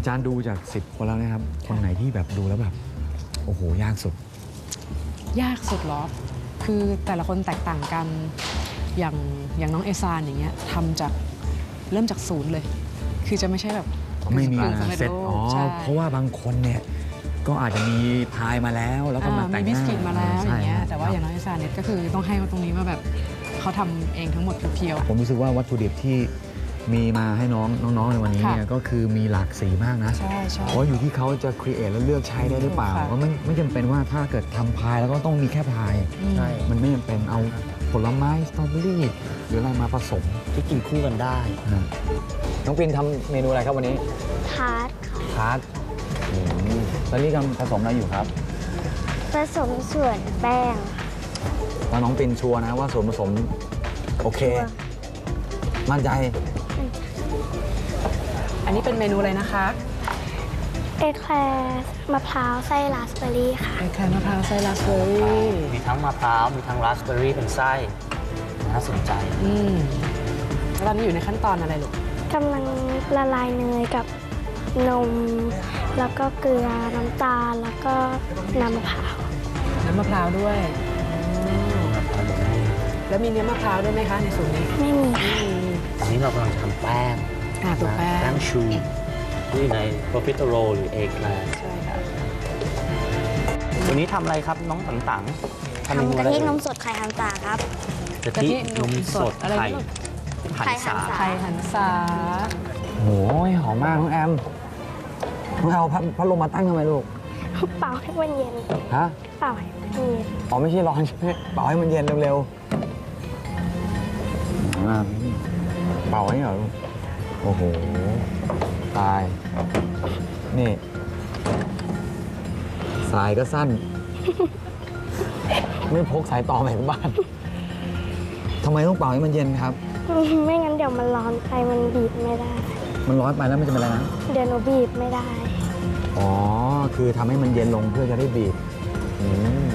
อาจารย์ดูจากสิบคนแล้วนะครับ คนไหนที่แบบดูแล้วแบบ โอ้โห ยากสุด ยากสุดเหรอ คือแต่ละคนแตกต่างกัน อย่างอย่างน้องเอซานอย่างเงี้ยทำจากเริ่มจากศูนย์เลย คือจะไม่ใช่แบบไม่มีปรุงสำเร็จเซตรูปอ๋อใช่เพราะว่าบางคนเนี่ยก็อาจจะมีพายมาแล้วแล้วก็มาอ่าแต่งมีหบิน้าสกิตมาแล้วอย่างเงี้ยใช่แต่ว่าอย่างน้องเอซานเนี่ยก็คือต้องให้เขาตรงนี้มาแบบเขาทำเองทั้งหมดเพียว ผมรู้สึกว่าวัตถุดิบที่ มีมาให้น้องน้องๆในวันนี้ค่ะเนี่ยก็คือมีหลากสีมากนะๆใช่ใช่เพราะอยู่ที่เขาจะ create แล้วเลือกใช้ได้หรือเปล่าค่ะว่าไม่ไม่จำเป็นว่าถ้าเกิดทำพายแล้วก็ต้องมีแค่พายอืมใช่มันไม่จำเป็นเอาผลไม้สตรอเบอรี่หรืออะไรมาผสมที่กินคู่กันได้นะน้องปินทำเมนูอะไรครับวันนี้ทาร์ตค่ะทาร์ตอืมแล้วนี่กำลังผสมอะไรอยู่ครับ ผสมส่วนแป้งแล้วน้องปินชัวร์นะว่าส่วนผสมโอเคชัวร์มั่นใจ อันนี้เป็นเมนูอะไรนะคะเอแคลร์มะพร้าวไส้ราสเบอร์รี่ค่ะ เอแคลร์มะพร้าวไส้ราสเบอร์รี่มีทั้งมะพร้าว มีทั้งราสเบอร์รี่เป็นไส้ น่าสนใจ อืมแล้วตอนนี้อยู่ในขั้นตอนอะไรลูกกำลังละลายเนยกับนม แล้วก็เกลือน้ำตาล แล้วก็น้ำมะพร้าว น้ำมะพร้าวด้วยอืมแล้วมีเนื้อมะพร้าวด้วยไหมคะในสูตรนี้ไม่มีค่ะไม่มี อันนี้เรากำลังจะทำแป้ง อ่าตัวแป้ง แป้งชูที่ในโปรฟิตโรหรือเอแคลร์ใช่ค่ะวันนี้ทำอะไรครับน้องต่างๆเมทำกะอไรทิเอ่ยนมสดไข่ฮันตาครับกะทินมสดอะไรไข่นะลูกหันไข่หัสานษาไข่หันษาโอ้ยหอมมากน้องแอมน้องแอมเอาพัดพัดลมมาตั้งทำไมลูกเป่าให้มันเย็นฮะเป่าให้มันเย็นอ๋อไม่ใช่ร้อนใช่ไหมเป่าให้มันเย็นเร็วๆอ่าเป่าอันนี้เหรอลูก โอ้โห ตาย นี่ สายก็สั้น ไม่พกสายต่อมาจากบ้านทำไมต้องเป่าให้มันเย็นครับ ไม่งั้นเดี๋ยวมันร้อนไปมันบีบไม่ได้ มันร้อนไปแล้วมันจะเป็นอะไรนะ เดี๋ยวหนูบีบไม่ได้ อ๋อ คือทำให้มันเย็นลงเพื่อจะได้บีบอืม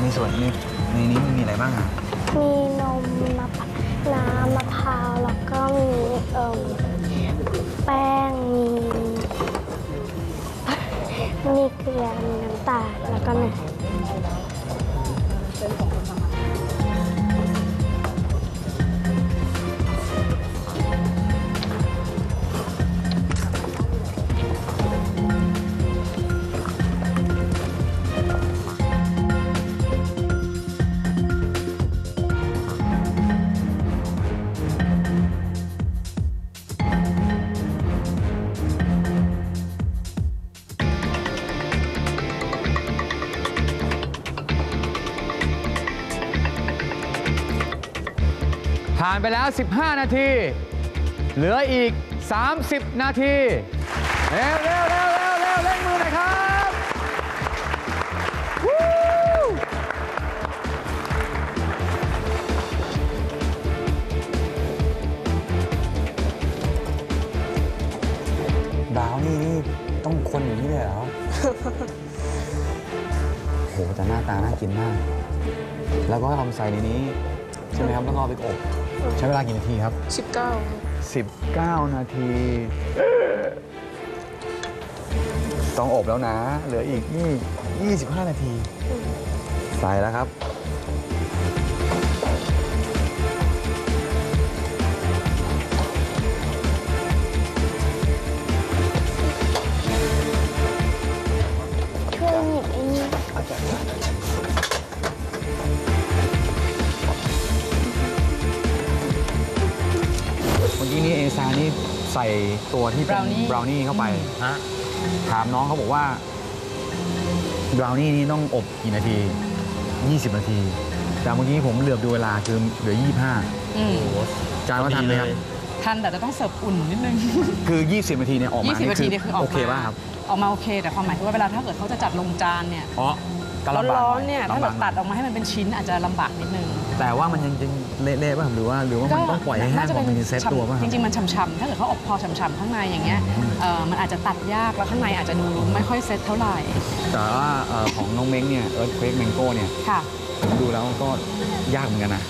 ในส่วนนี้ในนี้มันมีอะไรบ้างอะ มีนมมะพร้าวน้ำมะพร้าวแล้วก็มีเอ่มแป้งมีมีเกลือมีน้ำตาลแล้วก็เนม ผ่านไปแล้ว 15 นาที เหลืออีก 30 นาที เร็วเร็วเร็วเร็วเร็วเร่งมือหน่อยครับวู้บราวนี่นี่ต้องคนอย่างนี้เลยเหรอ โหแต่หน้าตาน่ากินมาก แล้วก็เอามาใส่ในนี้ ใช่ไหมครับ แล้วก็เอาไปอบ ใช้เวลากี่นาทีครับ 19 19 นาที ต้องอบแล้วนะ เหลืออีกนี่ 25 นาที ใส่แล้วครับ ช่วยหยิบไอ้นี่ ใส่ตัวที่เป็น Brownie บราวนี่เข้าไป ฮะถามน้องเขาบอกว่าบราวนี่นี่ต้องอบกี่นาที 20 นาที แต่เมื่อกี้ผมเหลือบดูเวลาคือเหลือ25อืมจานว่าทันไหมครับ ทันแต่จะต้องเสิร์ฟอุ่นนิดนึง คือ 20 นาทีเนี่ยออกมา20นาทีเนี่ยคือออกโอมาเคป่ะครับออกมาโอเค แต่ความหมายคือว่าเวลาถ้าเกิดเขาจะจัดลงจานเนี่ยอ๋อก็ลำบากร้อนหๆเนี่ยถ้าลำเกิบาดกตัดออกมาให้มันเป็นชิ้นอาจจะลำบากนิดนึง แต่ว่ามันยังยังเละๆป่ะครับหรือว่าหรือว่ามันต้องปล่อยให้แห้งจะก่อนมันจะเซ็ตตัวป่ะคจรับริงๆมันช่ำๆถ้าเกิดเขาอบพอช่ำๆข้างในอย่างเงี้ยเอ่อมันอาจจะตัดยากแล้วข้างในอาจจะดูไม่ค่อยเซ็ตเท่าไหร่ แต่ว่าเอ่อของน้องเม้งเนี่ยเอิร์ธเควกแมงโก้เนี่ยค่ะผมดูแล้วก็ยากเหมือนกันนะ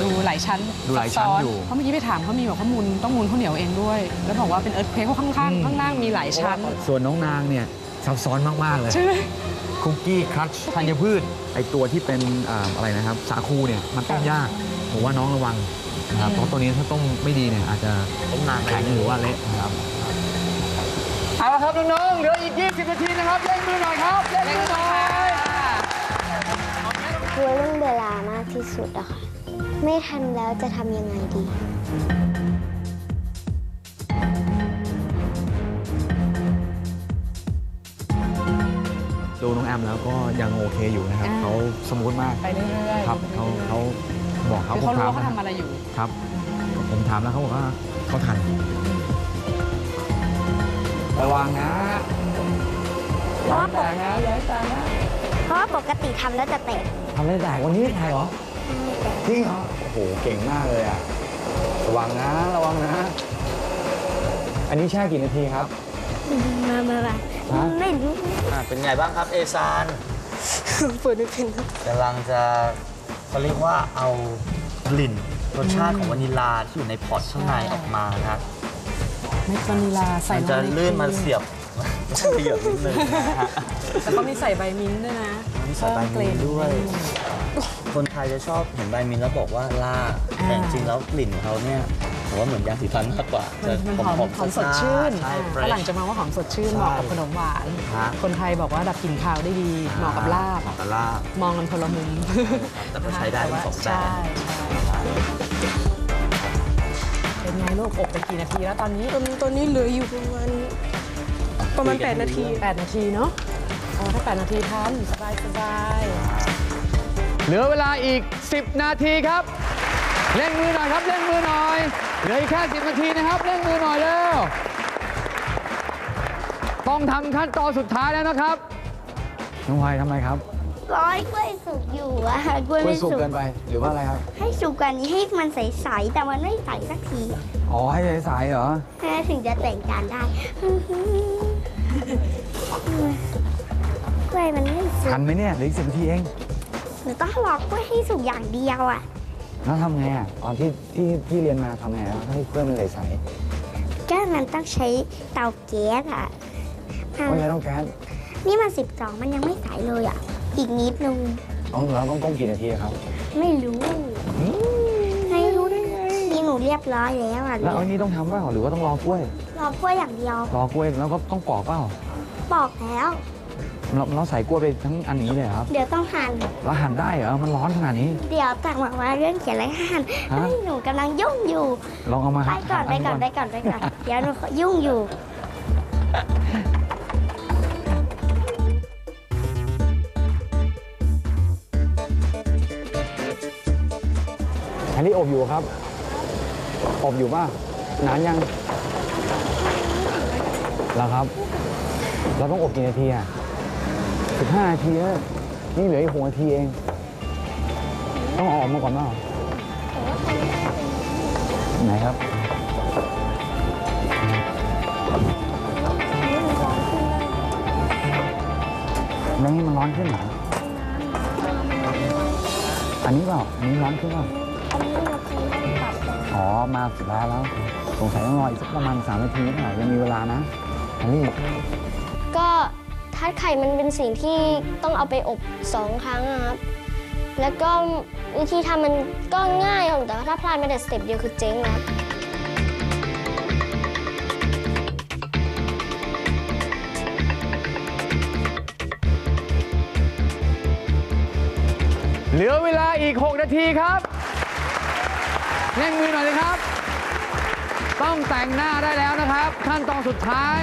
ดูหลายชั้นดูหลายชั้นซับซ้อยู่เพราะเมื่อกี้ไปถามเขามีบอกเขามูลต้องมูลข้าวเหนียวเองด้วย แล้วบอกว่าเป็นเอิร์ธเควกเพราะข้างๆข้างล่างมีหลายชั้น ส่วนน้องนางเนี่ยซับซ้อนมากๆเลยใช่ไหม คุกกี้ครัชธัญพืชไอตัวที่เป็นอ่าอะไรนะครับ สาคูเนี่ยมันต้มยากผมว่าน้องระวังนะครับเพราะตัวนี้ถ้าต้มไม่ดีเนี่ยอาจจะต้มนานไปแข็งหรือว่าเละนะครับเอาละครับน้องๆเหลืออีก 20 นาทีนะครับเล่นมือหน่อยครับเล่นมือหน่อยกลัวเรื่องเวลามากที่สุดอะค่ะ ไม่ทันแล้วจะทำยังไงดี องแอมแล้วก็ยังโอเคอยู่นะครับอ่า เขาสมูทมากไปเรื่อยๆครับเขาเขาบอกเขาคือผมเขารู้ถามว่าเขานะทำอะไรอยู่ ครับ ผมถามแล้วเขาบอกว่าเขาทันระวังนะเพราะว่าปกเพราะว่าปกติทำแล้วจะแตกทำได้แตกวันนี้ไม่แตกเหรอจริงเหรอโอ้โหเก่งมากเลยอะระวังนะระวังนะ อันนี้แช่กี่นาทีครับ มามามาฮะ ไม่รู้อะเป็นไงบ้างครับเอซานเปิดไม่เป็นครับกำลังจะเขาเรียกว่าเอากลิ่นรสชาติของวานิลลาที่อยู่ในพอร์ตข้างในออกมานะครับเม็ดวานิลาใส่มันจะลื่นมาเสียบเสียบนิดนึงนะฮะแล้วก็มีใส่ใบมิ้นท์ด้วยนะมีใส่ใบมิ้นท์ด้วย คนไทยจะชอบเห็นใบมินท์แล้วบอกว่าล่าแต่จริงๆแล้วกลิ่นของเขาเนี่ย ผมว่าเหมือนยาสีฟันมากกว่ามันมันหอมๆหอมสดชื่นใช่อ่าเฟรฝชรั่งจะมองว่าหอมสดชื่น ใช่เหมาะกับขนมหวาน ฮะ คนไทยบอกว่าดับกลิ่นคาวได้ดี เหมาะกับลาบเหมาะกับลาบ มองกันคนละมุมแต่ก็ใช้ได้ทั้งสองแบบ ใช่ใช่เป็นไงลูกอบไปกี่นาทีแล้วตอนนี้ตอนนี้เหลืออยู่ประมาณประมาณ 8 นาที 8 นาทีเนาะโอ้ถ้า 8 นาทีทันสบายสบายเหลือเวลาอีก 10 นาทีครับ เล่นมือหน่อยครับ เล่นมือหน่อย เหลืออีกแค่10นาทีนะครับเล่นมือหน่อยเร็วต้องทำขั้นตอนสุดท้ายแล้วนะครับน้องพลอยทำอะไรครับ ร้อยกล้วยสุกอยู่อะกล้วยกล้วยไม่สุกสุกเกินไปหรือว่าอะไรครับ ให้สุกกว่านี้ให้มันใสๆแต่มันไม่ใสสักทีอ๋อ ให้ใสๆเหรอ ถึงจะแต่งจานได้ กล้วยมันไม่สุทักนไหมเนี่ยเหลืออีกสิบนาทีเองหนูต้องรอกล้วยให้สุกอย่างเดียวอะ แล้วทำไงอะตอนที่ที่ที่เรียนมาทำไงอะให้เพื่อนมันใสก็มันต้องใช้เตาแก๊สอะๆไม่ใช่ต้องแก๊สนี่มันสิบสองมันยังไม่ใสเลยอะอีกนิดนึงต้องเราต้องต้มกี่นาทีครับ ไม่รู้ไม่รู้ได้ไงนี่หนูเรียบร้อยแล้วอะแล้วอันนี้ต้องทำเปล่าหรือว่าต้องรอกล้วย รอกล้วยอย่างเดียว รอกล้วยแล้วก็ต้องปอกเปล่าบอกแล้ว เราเราใส่กล้วยไปทั้งอันนี้เลยเหรอครับ เดี๋ยวต้องหั่นแล้วหั่นได้เหรอ มันร้อนขนาดนี้ เดี๋ยวตักมาว่าเรื่องเขียนอะไรหั่นฮะ เฮ้ยหนูกำลังยุ่งอยู่ ลองเอามาไปก่อนหั่ไปก่อนไปก่อนไปก่อน เดี๋ยวหนูยุ่งอยู่ อันนี้อบอยู่ครับ อบอยู่ป่ะนานยังแล้วครับ เราต้องอบกี่นาทีอะ สิบห้านาทีแล้วนี่เหลืออีกหกนาทีเอง ต้องเอาออกมาก่อนเปล่าไหนครับไม่ให้มันร้อนขึ้นเหรอ อันนี้เปล่าอันนี้ร้อนขึ้นเปล่าอ๋อ มาสุดท้ายแล้ว สงสัยต้องรออีกสักประมาณ3นาทีหน่อยยังมีเวลานะอันนี้ก็ ทาร์ตไข่มันเป็นสิ่งที่ต้องเอาไปอบสองครั้งครับ แล้วก็วิธีทำมันก็ง่ายครับแต่ว่าถ้าพลาดไม่ได้สเต็ปเดียวคือเจ๊งนะครับเหลือเวลาอีก 6 นาทีครับเร่งมือหน่อยเลยครับ ต้องแต่งหน้าได้แล้วนะครับ ขั้นตอนสุดท้าย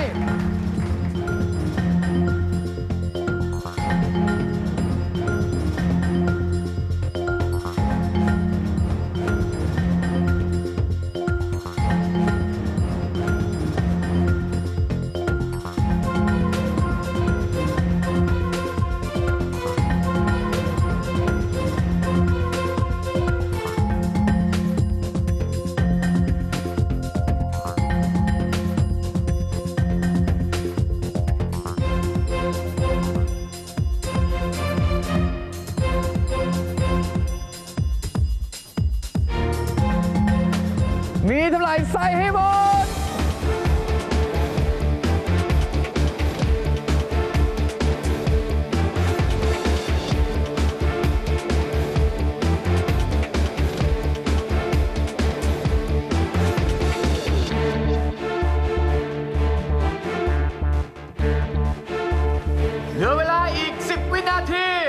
วินาที 9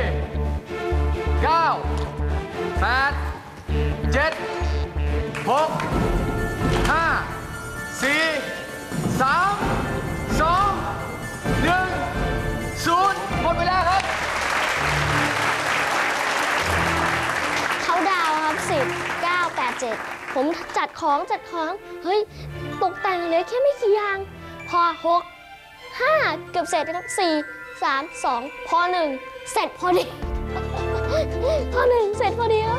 8 7 6 5 4 3 2 1 0 หมดเวลาครับ เขาดาวครับสิบเก้าแปดเจ็ดผมจัดของจัดของ เฮ้ย ตกแต่งเลยแค่ไม่กี่อย่าง พอหกห้าเกือบเสร็จแล้วสี่ 3 2 พอหนึงเสร็จพอดี พอหนึงเสร็จพอดีครั